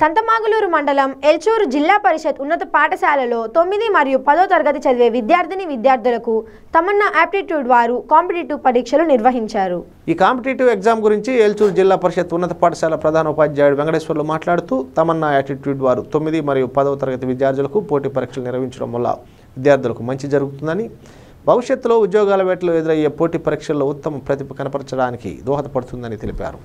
సంతమాగులూరు మండలం ఎల్చూరు జిల్లా పరిషత్ ఉన్నత పాఠశాలలో తొమ్మిది మరియు పదో తరగతి చదివే విద్యార్థిని విద్యార్థులకు తమన్నా యాప్టిట్యూడ్ వారు కాంపిటేటివ్ పరీక్షలు నిర్వహించారు. ఈ కాంపిటేటివ్ ఎగ్జామ్ గురించి ఏల్చూరు జిల్లా పరిషత్ ఉన్నత పాఠశాల ప్రధాన ఉపాధ్యాయుడు వెంకటేశ్వర్లు మాట్లాడుతూ తమన్నా యాటిట్యూడ్ వారు తొమ్మిది మరియు పదవ తరగతి విద్యార్థులకు పోటీ పరీక్షలు నిర్వహించడం వల్ల విద్యార్థులకు మంచి జరుగుతుందని భవిష్యత్తులో ఉద్యోగాల వేటలో ఎదురయ్యే పోటీ పరీక్షల్లో ఉత్తమ ప్రతిభ కనపరచడానికి దోహదపడుతుందని తెలిపారు.